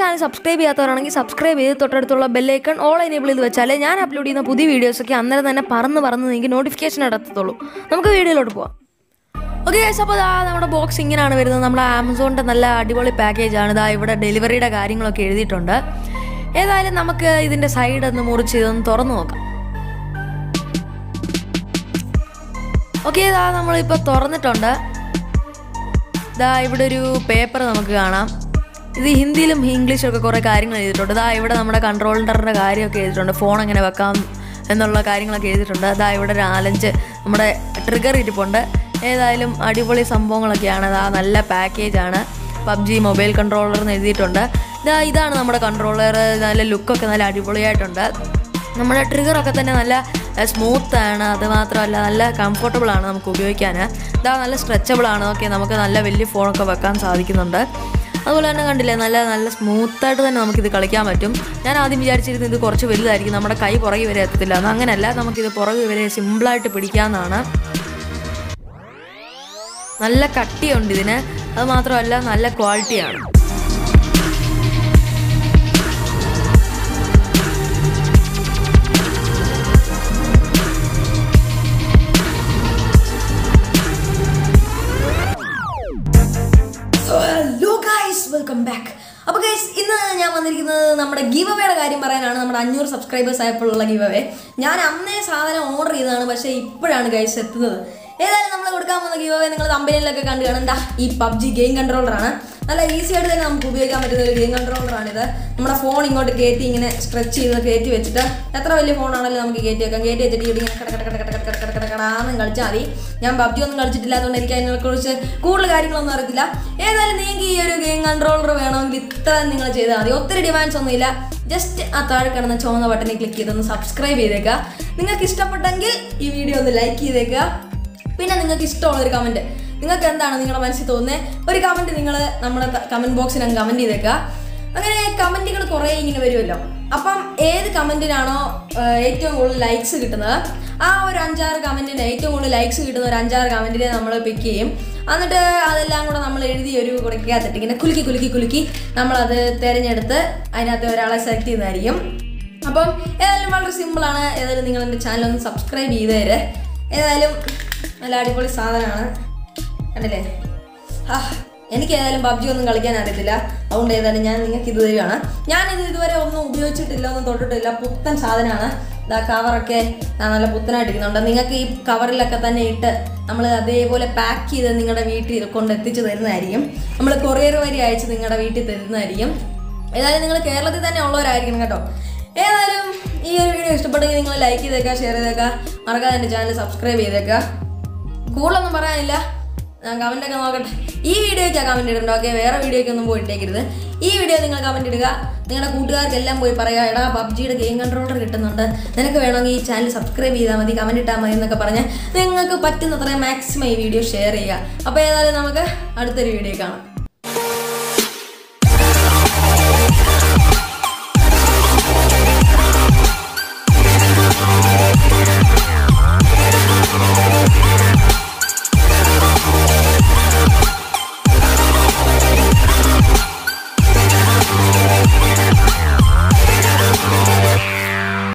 Channel subscribe ചെയ്യാത്തവരാണെങ്കിൽ subscribe ചെയ്ത് തൊട്ടടുത്തുള്ള ബെല്ലൈക്കൺ ഓൾ എനേബിൾ ചെയ്ത് വെച്ചാലേ ഞാൻ അപ്ലോഡ് ചെയ്യുന്ന പുതിയ വീഡിയോസൊക്കെ അന്നേരം തന്നെ പറന്ന് പറന്ന് നിങ്ങൾക്ക് നോട്ടിഫിക്കേഷൻ എടുത്തത്തുള്ളൂ. നമുക്ക് വീഡിയോയിലോട്ട് പോവാം. ഓക്കെ അപ്പോൾ ഇതാ നമ്മുടെ ബോക്സ് ഇങ്ങനെയാണ് വരുന്നത്. നമ്മുടെ ആമസോണിന്റെ നല്ല അടിപൊളി പാക്കേജാണ് ഇതാ ഇവിടെ ഡെലിവറിയുടെ കാര്യങ്ങളൊക്കെ എഴുതിയിട്ടുണ്ട്. ഏതായാലും നമുക്ക് ഇതിന്റെ സൈഡ് ഒന്ന് മുറിച്ച് ഇതൊന്ന് തുറന്നു നോക്കാം. ഓക്കെ ഇതാ നമ്മളിപ്പോൾ തുറന്നിട്ടുണ്ട്. ഇതാ ഇവിടെ ഒരു പേപ്പർ നമുക്ക് കാണാം. ഇത് ഹിന്ദിയിലും ഇംഗ്ലീഷും ഒക്കെ കുറേ കാര്യങ്ങൾ എഴുതിയിട്ടുണ്ട്. ഇതാ ഇവിടെ നമ്മുടെ കൺട്രോളറിന്റെ കാര്യമൊക്കെ എഴുതിയിട്ടുണ്ട്. ഫോൺ എങ്ങനെ വെക്കാം എന്നുള്ള കാര്യങ്ങളൊക്കെ എഴുതിയിട്ടുണ്ട്. അതാ ഇവിടെ നാലഞ്ച് നമ്മുടെ ട്രിഗർ ഇരിപ്പുണ്ട്. ഏതായാലും അടിപൊളി സംഭവങ്ങളൊക്കെയാണ്. ഇതാ നല്ല പാക്കേജാണ് പബ്ജി മൊബൈൽ കൺട്രോളർ എന്ന് എഴുതിയിട്ടുണ്ട്. ഇതാ ഇതാണ് നമ്മുടെ കൺട്രോളർ നല്ല ലുക്കൊക്കെ നല്ല അടിപൊളിയായിട്ടുണ്ട്. നമ്മുടെ ട്രിഗറൊക്കെ തന്നെ നല്ല സ്മൂത്ത് ആണ്. അത് മാത്രമല്ല നല്ല കംഫർട്ടബിൾ ആണ് നമുക്ക് ഉപയോഗിക്കാൻ. ഇതാ നല്ല സ്ട്രെച്ചബിൾ ആണ്. ഓക്കെ നമുക്ക് നല്ല വലിയ ഫോണൊക്കെ വെക്കാൻ സാധിക്കുന്നുണ്ട്. അതുപോലെ തന്നെ കണ്ടില്ലേ നല്ല നല്ല സ്മൂത്തായിട്ട് തന്നെ നമുക്കിത് കളിക്കാൻ പറ്റും. ഞാൻ ആദ്യം വിചാരിച്ചിരുന്നത് ഇത് കുറച്ച് വലുതായിരിക്കും നമ്മുടെ കൈ പുറകെ വരെ എത്തത്തില്ല. അത് അങ്ങനെയല്ല നമുക്കിത് പുറകെ വരെ സിമ്പിളായിട്ട് പിടിക്കാമെന്നാണ് നല്ല കട്ടിയുണ്ട് ഇതിന്. അത് മാത്രമല്ല നല്ല ക്വാളിറ്റിയാണ്. ഗൈസ് വെൽക്കം ബാക്ക് അപ്പോൾ ഗൈസ് ഇന്ന് ഞാൻ വന്നിരിക്കുന്നത് നമ്മുടെ ഗീവ് അവയുടെ കാര്യം പറയാനാണ്. നമ്മുടെ അഞ്ഞൂറ് സബ്സ്ക്രൈബേഴ്സ് ആയപ്പോഴുള്ള ഗീവ് അവേ ഞാൻ അന്നേ സാധനം ഓർഡർ ചെയ്തതാണ് പക്ഷേ ഇപ്പോഴാണ് ഗൈസ് എത്തുന്നത്. ഏതായാലും നമ്മൾ കൊടുക്കാൻ പോകുന്ന ഗീവ് അവേ നിങ്ങൾ കമ്പനിയിലൊക്കെ കണ്ടു കാണണ്ട ഈ പബ്ജി ഗെയിം കൺട്രോളറാണ് നല്ല ഈസി ആയിട്ട് തന്നെ നമുക്ക് ഉപയോഗിക്കാൻ പറ്റുന്ന ഒരു ഗെയിം കൺട്രോളറാണിത് നമ്മുടെ ഫോൺ ഇങ്ങോട്ട് കയറ്റി ഇങ്ങനെ സ്ട്രെച്ച് ചെയ്ത് കയറ്റി വെച്ചിട്ട് എത്ര വലിയ ഫോണാണെങ്കിലും നമുക്ക് കയറ്റി വെക്കാം. കയറ്റി വെച്ചിട്ട് ഇങ്ങനെ കട കട കട കട കട കടാന്ന് കളിച്ചാൽ മതി. ഞാൻ പബ്ജി ഒന്നും കളിച്ചിട്ടില്ല അതുകൊണ്ട് എനിക്ക് അതിനെക്കുറിച്ച് കൂടുതൽ കാര്യങ്ങളൊന്നും അറിയത്തില്ല. ഏതായാലും നിങ്ങൾക്ക് ഈ ഒരു ഗെയിം കൺട്രോളർ വേണമെങ്കിൽ ഇത്ര നിങ്ങൾ ചെയ്താൽ മതി. ഒത്തിരി ഡിമാൻഡ്സ് ഒന്നുമില്ല. ജസ്റ്റ് ആ താഴെ കിടന്ന ചുവന്ന ബട്ടണിൽ ക്ലിക്ക് ചെയ്തൊന്ന് സബ്സ്ക്രൈബ് ചെയ്തേക്കുക. നിങ്ങൾക്ക് ഇഷ്ടപ്പെട്ടെങ്കിൽ ഈ വീഡിയോ ഒന്ന് ലൈക്ക് ചെയ്തേക്കുക. പിന്നെ നിങ്ങൾക്ക് ഇഷ്ടമുള്ളൊരു കമന്റ് നിങ്ങൾക്ക് എന്താണ് നിങ്ങളുടെ മനസ്സിൽ തോന്നുന്നത് ഒരു കമന്റ് നിങ്ങൾ നമ്മുടെ കമന്റ് ബോക്സിൽ അങ്ങ് കമന്റ് ചെയ്തേക്കുക അങ്ങനെ കമന്റുകൾ കുറേ ഇങ്ങനെ വരുമല്ലോ. അപ്പം ഏത് കമന്റിനാണോ ഏറ്റവും കൂടുതൽ ലൈക്സ് കിട്ടുന്നത്? ആ ഒരു അഞ്ചാറ് കമന്റിന് ഏറ്റവും കൂടുതൽ ലൈക്സ് കിട്ടുന്ന ഒരു അഞ്ചാറ് കമന്റിനെ നമ്മൾ പിക്ക് ചെയ്യും. എന്നിട്ട് അതെല്ലാം കൂടെ നമ്മൾ എഴുതി ഒരു കുടക്കകത്തിട്ട് ഇങ്ങനെ കുലുക്കി കുലുക്കി കുലുക്കി നമ്മളത് തിരഞ്ഞെടുത്ത് അതിനകത്ത് ഒരാളെ സെലക്ട് ചെയ്യുന്നതായിരിക്കും. അപ്പം ഏതായാലും വളരെ സിമ്പിളാണ് ഏതായാലും നിങ്ങൾ എന്റെ ചാനൽ ഒന്ന് സബ്സ്ക്രൈബ് ചെയ്ത് തരെ ഏതായാലും നല്ല അടിപൊളി സാധനമാണ്. കണ്ടില്ലേ? ആ എനിക്ക് ഏതായാലും പബ്ജി ഒന്നും കളിക്കാൻ അറിയത്തില്ല. അതുകൊണ്ട് ഏതായാലും ഞാൻ നിങ്ങൾക്ക് ഇത് തരികയാണ് ഞാനിത് ഇതുവരെ ഒന്നും ഉപയോഗിച്ചിട്ടില്ല ഒന്നും തൊട്ടിട്ടില്ല. പുത്തൻ സാധനമാണ് ഇതാ കവറൊക്കെ നല്ല പുത്തനായിട്ടിരിക്കുന്നുണ്ട്. നിങ്ങൾക്ക് ഈ കവറിലൊക്കെ തന്നെ ഇട്ട് നമ്മൾ അതേപോലെ പാക്ക് ചെയ്ത് നിങ്ങളുടെ വീട്ടിൽ കൊണ്ട് എത്തിച്ചു തരുന്നതായിരിക്കും. നമ്മൾ കൊറിയർ വഴി അയച്ച് നിങ്ങളുടെ വീട്ടിൽ തരുന്നതായിരിക്കും. ഏതായാലും നിങ്ങൾ കേരളത്തിൽ തന്നെ ഉള്ളവരായിരിക്കണം കേട്ടോ. ഏതായാലും ഈ ഒരു വീഡിയോ ഇഷ്ടപ്പെട്ടെങ്കിൽ നിങ്ങൾ ലൈക്ക് ചെയ്തേക്കുക ഷെയർ ചെയ്തേക്കുക. മറക്കാതെ എന്റെ ചാനൽ സബ്സ്ക്രൈബ് ചെയ്തേക്കുക. കൂടുതലൊന്നും പറയാനില്ല. ഞാൻ കമന്റ് ഒക്കെ നോക്കട്ടെ. ഈ വീഡിയോയ്ക്ക് ആ കമന്റ് ഇടുന്നുണ്ട് ഓക്കെ വേറെ വീഡിയോയ്ക്ക് ഒന്നും പോയിട്ടേക്കരുത്. ഈ വീഡിയോ നിങ്ങൾ കമന്റ് ഇടുക. നിങ്ങളുടെ കൂട്ടുകാർക്കെല്ലാം പോയി പറയുക എടാ പബ്ജിയുടെ ഗെയിം കൺട്രോളർ കിട്ടുന്നുണ്ട്. നിനക്ക് വേണമെങ്കിൽ ഈ ചാനൽ സബ്സ്ക്രൈബ് ചെയ്താൽ മതി കമന്റ് ഇട്ടാൽ മതി എന്നൊക്കെ പറഞ്ഞ് നിങ്ങൾക്ക് പറ്റുന്നത്ര മാക്സിമം ഈ വീഡിയോ ഷെയർ ചെയ്യുക. അപ്പോൾ ഏതായാലും നമുക്ക് അടുത്തൊരു വീഡിയോ കാണാം.